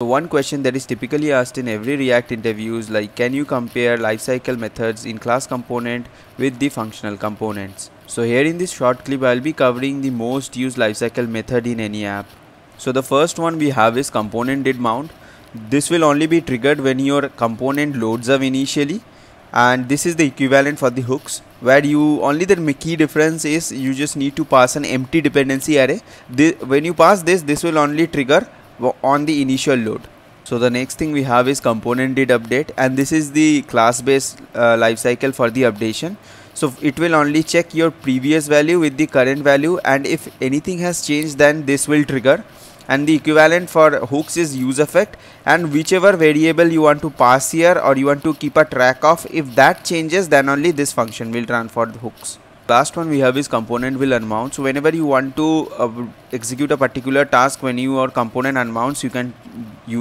So one question that is typically asked in every React interview is like can you compare lifecycle methods in class component with the functional components. So here in this short clip I'll be covering the most used lifecycle method in any app. So the first one we have is component did mount. This will only be triggered when your component loads up initially and this is the equivalent for the hooks where you only the key difference is you just need to pass an empty dependency array. This, when you pass this this will only trigger on the initial load. So the next thing we have is component did update and this is the class based uh, lifecycle for the updation. So it will only check your previous value with the current value and if anything has changed then this will trigger. And the equivalent for hooks is use effect and whichever variable you want to pass here or you want to keep a track of if that changes then only this function will run for the hooks last one we have is component will unmount. So whenever you want to uh, execute a particular task when your component unmounts you can